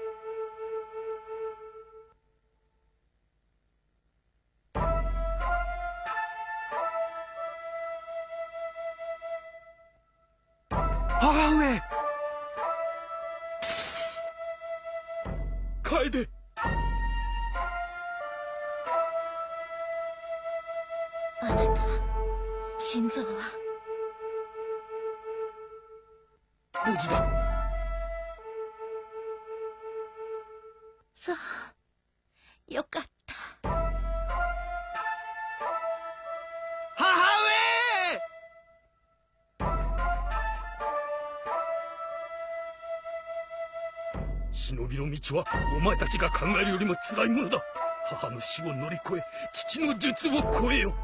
道はお前たちが考えるよりも辛いものだ。母の死を乗り越え父の術を超えよ。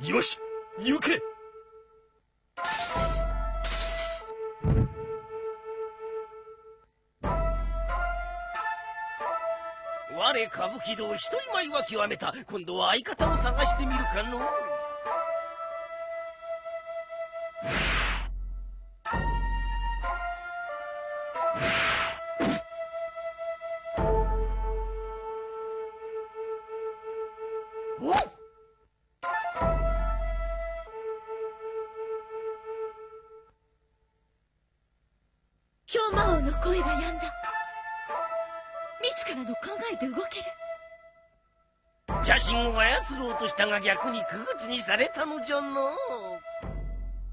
よし行け。我歌舞伎道一人前は極めた。今度は相方を探してみるかの氷操ろうとしたが逆に区別にされたのじゃな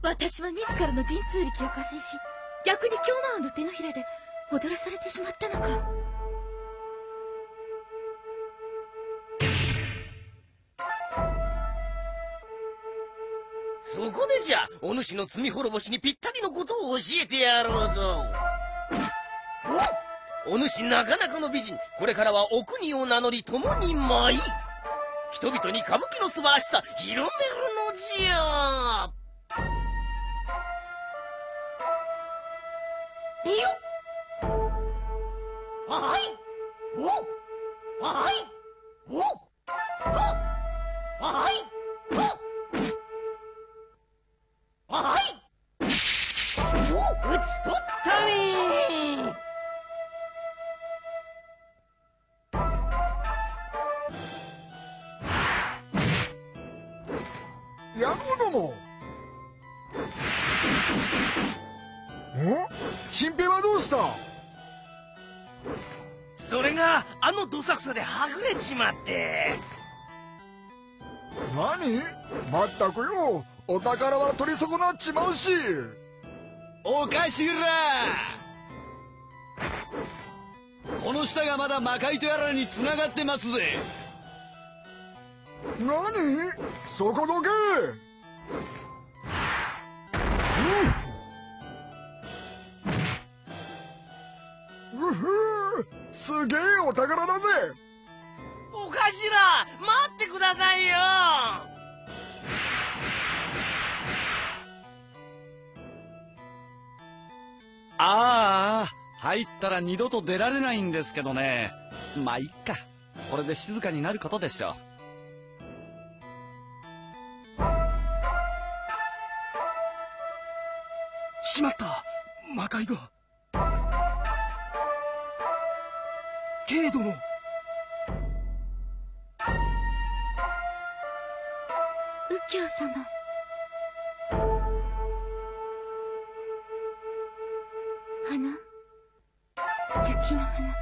私は自らの神通力を過信し逆に氷魔王の手のひらで踊らされてしまったのか。そこでじゃお主の罪滅ぼしにぴったりのことを教えてやろうぞ。お主なかなかの美人。これからはお国を名乗り共に舞い人々に歌舞伎の素晴らしさ広めるのじゃ。よっ。あい。おはい。のどさくさではぐれちまって。何？まったくよ。お宝は取り損なっちまうし。おかしら。この下がまだ魔界とやらに繋がってますぜ。何？そこどけすげえお宝だぜ。お頭待ってくださいよ。ああ入ったら二度と出られないんですけどね。まあいっか。これで静かになることでしょう。しまった。魔界がケイ殿右京様。花？雪の花。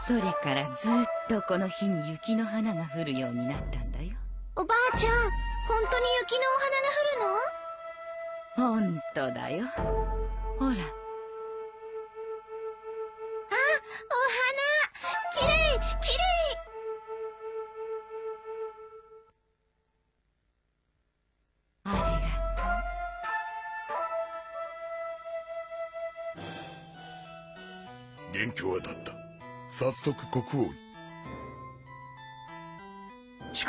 それからずっとこの日に雪の花が降るようになったんだよ。おばあちゃん本当に雪のお花が降るの？本当だよ。ほら。あお花きれいきれいありがと元凶は立った。早速国王にし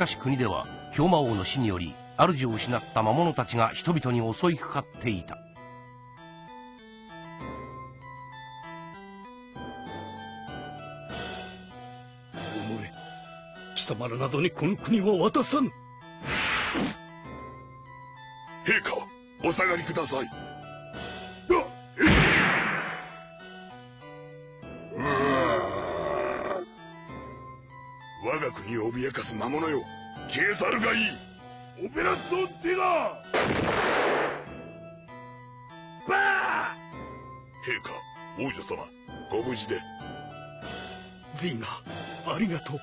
かし国では京魔王の死により主を失った魔物たちが人々に襲いかかっていた。おのれ貴様らなどにこの国は渡さぬ。陛下お下がりください。国を脅かす魔物よ。消え去るがいい。オペラゾンティガバ陛下王女様ご無事で。ーゼイガありがとう。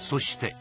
そして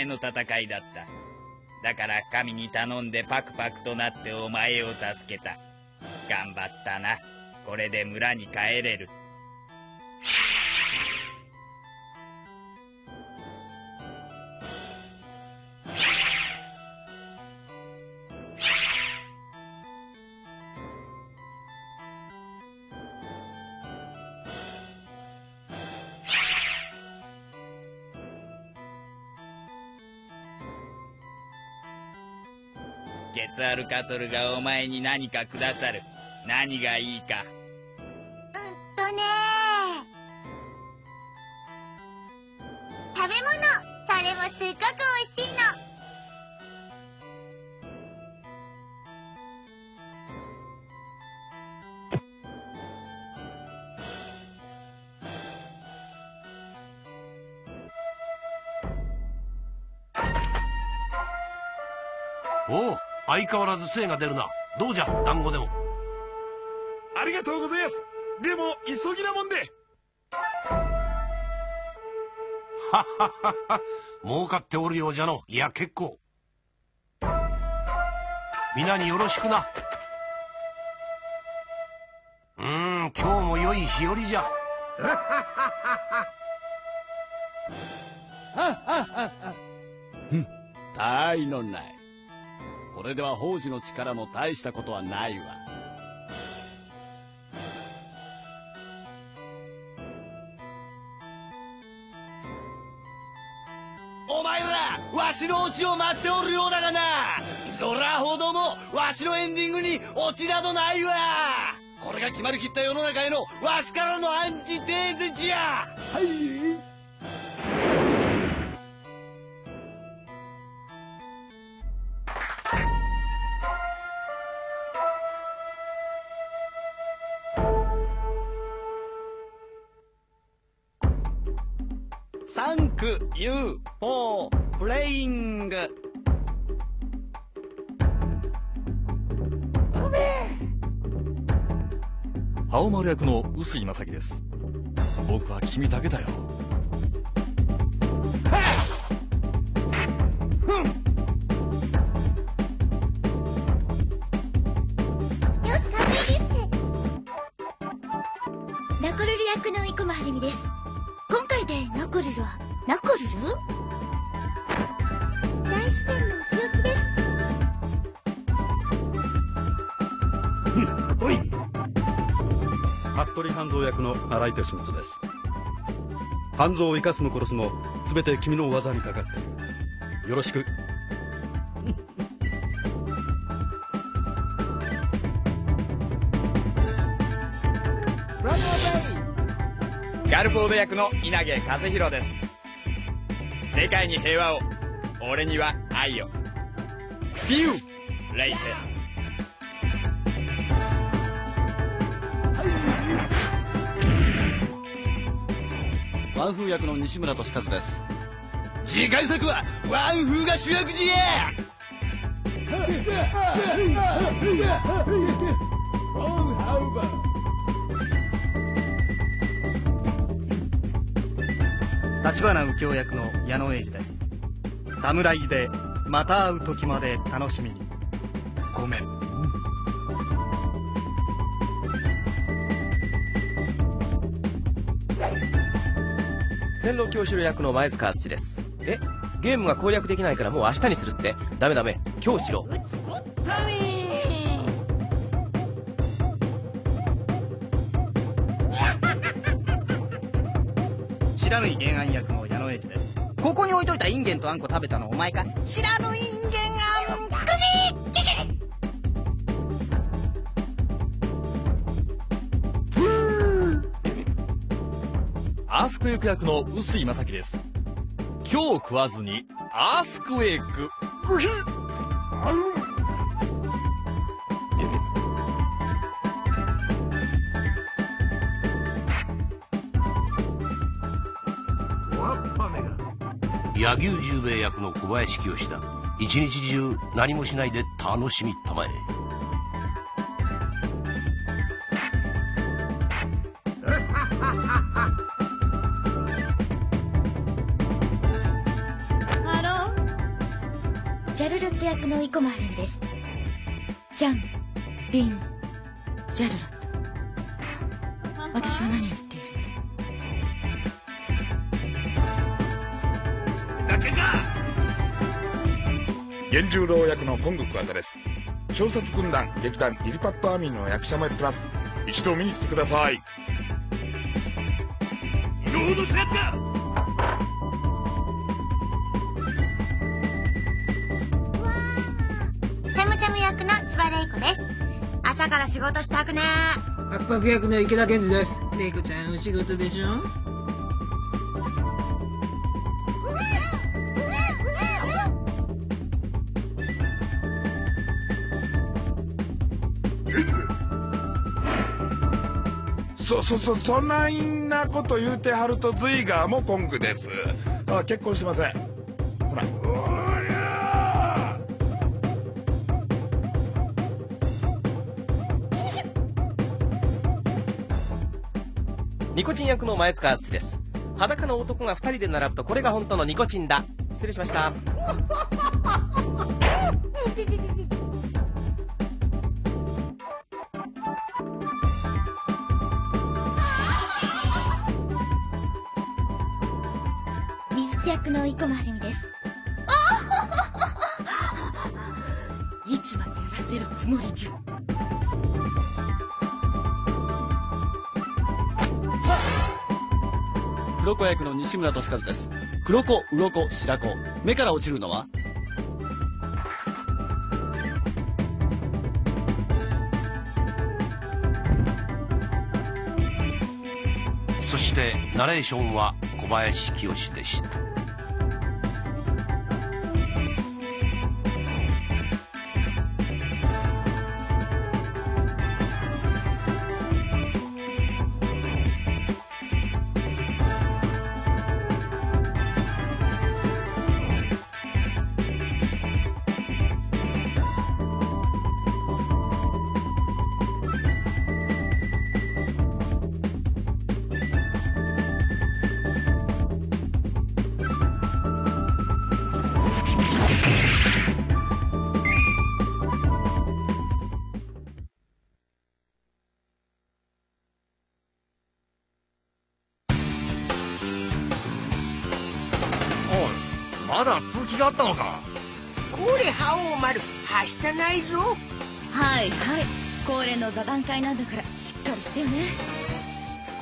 前の戦いだった。だから神に頼んでパクパクとなってお前を助けた。頑張ったな。これで村に帰れる。カトルがお前に何かくださる。何がいいか。とね食べ物それもすっごく美味しいの。おお相変わらず精が出るな。どうじゃ団子でも。ありがとうございます。でも急ぎなもんで。はっはっは儲かっておるようじゃの。いや結構。皆によろしくな。うーん今日も良い日和じゃ。たあいのないこれでは宝珠の力も大したことはないわ。お前らわしのオチを待っておるようだがな。どらほどもわしのエンディングにオチなどないわ。これが決まりきった世の中へのわしからのアンチテーゼじゃ。はい。ンクユーフォープレイング。青丸役の臼井正樹です。僕は君だけだよ。半蔵役の新井利光です。半蔵を生かすも殺すも全て君の技にかかっている。よろしく。ガルフォード役の稲毛和弘です。世界に平和を俺には愛を。See you later ンフー役の西村俊和です。次回作はワンフーが主役じゃ立花右京役の矢野英二です。侍でまた会う時まで楽しみに。ごめん。線路教師役の前塚敦です。え？ゲームが攻略できないからもう明日にするって？ダメダメ。今日しろ。知らぬい原案役の矢野英二です。ここに置いといたインゲンとあんこ食べたのお前か？知らぬインゲンあんくアースクエイク役の臼井正樹です。今日食わずにアースクエイク。グヒ柳生十兵衛役の小林清だ。一日中何もしないで楽しみたまえト役の生駒はるみです。ジャンリンシャルロット。私は何を言っている？だけか！源十郎役のコング桑田です。小説軍団劇団リリパットアーミーの役者もやってます。一度見に来てください。色ほどしたやつが仕事したくね。役の池田健二です。レイコちゃんお仕事でしょ？そそそそないなこと言うてはるとズイガーもコングです。あ結婚してませんコチン役の前塚敦です。裸の男が二人で並ぶとこれが本当のニコチンだ。失礼しました。水木役の生駒はるみです。いつまでやらせるつもりじゃ黒子役の西村俊和です。黒子鱗白子。目から落ちるのは？そしてナレーションは小林清でした。なんだからしっかりしてよね。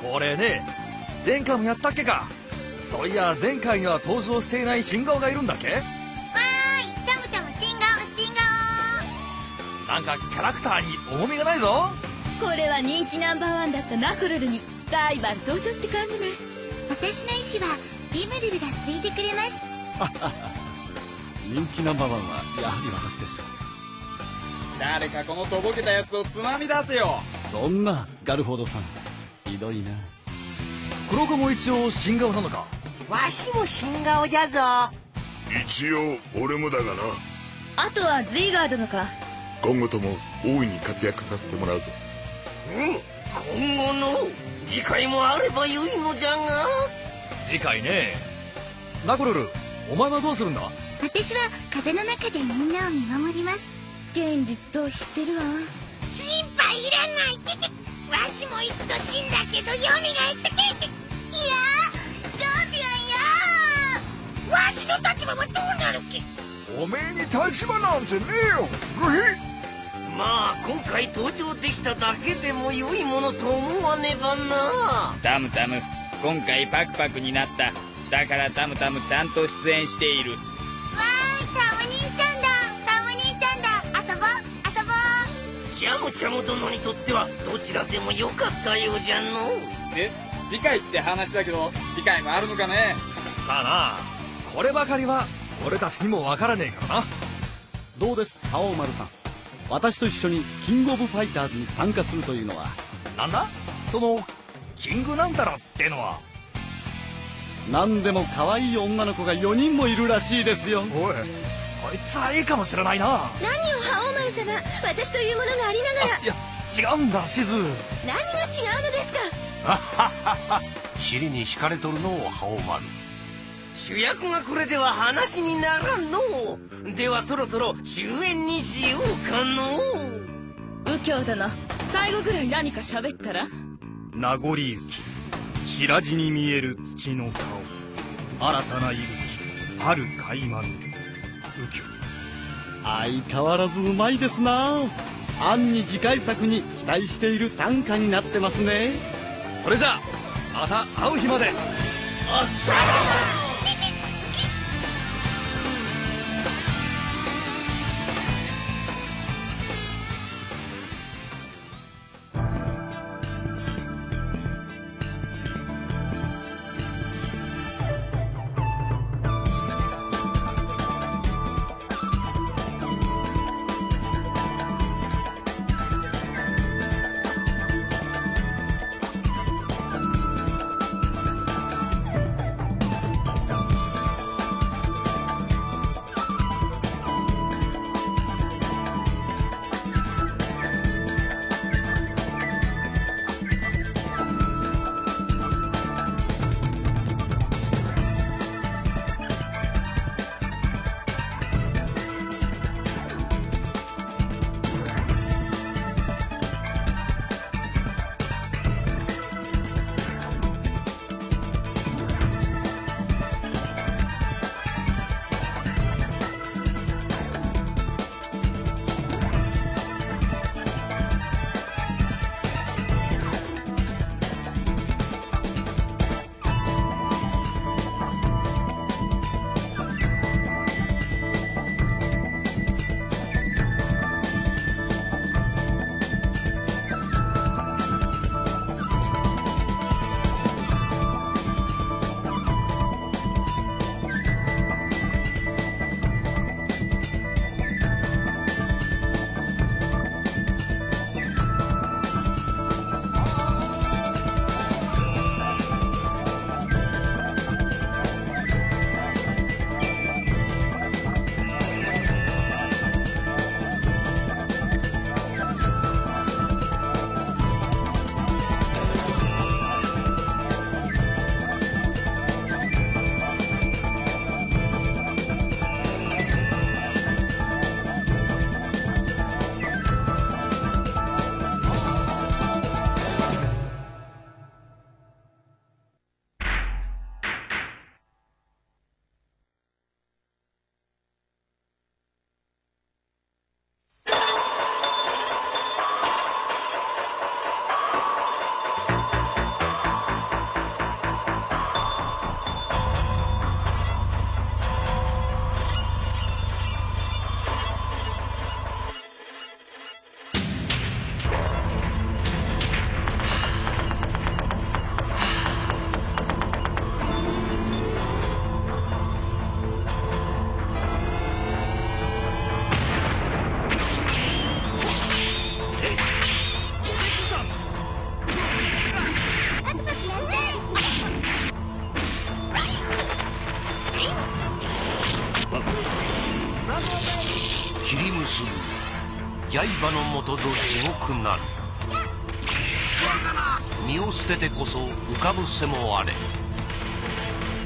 これね前回もやったっけか？そういや前回には登場していない新顔がいるんだっけ？わーいチャムチャム新顔新顔なんかキャラクターに重みがないぞ。これは人気ナンバーワンだったナコルルにライバル登場って感じね。私の意思はリムルルがついてくれます。人気ナンバーワンはやはり私でしょ誰かこのとぼけたやつをつまみ出せよ。うそんなガルフォードさんひどいな。黒子も一応新顔なのか？わしも新顔じゃぞ。一応俺もだがな。あとはズイガー殿か？今後とも大いに活躍させてもらうぞ。うん今後の？次回もあればよいのじゃが。次回ね。ナコルルお前はどうするんだ？私は風の中でみんなを見守ります現実逃避してるわ。心配いらない。けけわしも一度死んだけど蘇ったけけいやジョビアンやわしの立場はどうなるけおめえに立場なんてねえよ。グヒまあ今回登場できただけでも良いものと思わねばな。タムタム今回パクパクになった。だからタムタムちゃんと出演しているジャムチャム殿にとってはどちらでもよかったようじゃのえ次回って話だけど次回もあるのかね？さあなこればかりは俺たちにもわからねえからな。どうです？覇王丸さん。私と一緒にキングオブファイターズに参加するというのは？なんだ？そのキングなんたらってのは？何でも可愛い女の子が4人もいるらしいですよ。おいそいつはいいかもしれないな。何を覇王丸様。私というものがありながら。いや違うんだシズ何が違うのですか。尻に敷かれとるのを覇王丸。主役がこれでは話にならんの。ではそろそろ終焉にしようかの。右京殿最後ぐらい何か喋ったら？名残雪。白地に見える土の顔。新たな息吹。春垣間見右京相変わらずうまいですな。暗に次回作に期待している短歌になってますね。それじゃあまた会う日まで。あっしゃ浮かぶせもあれ。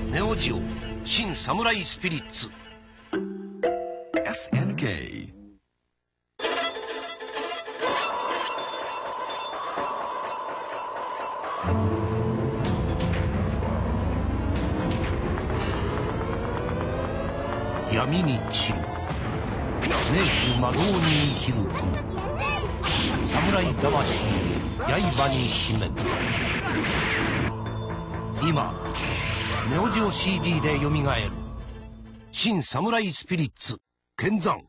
ネオジオ新サムライスピリッツ。CD でよみがえる。新サムライスピリッツ剣山。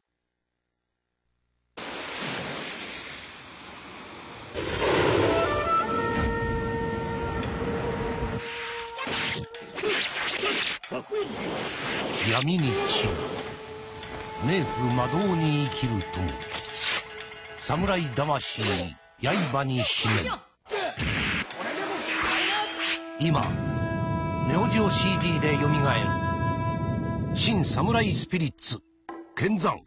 闇に散る。冥府魔道に生きる友。侍魂刃に秘め今ネオジオ CD でよみがえる。新サムライスピリッツ剣山。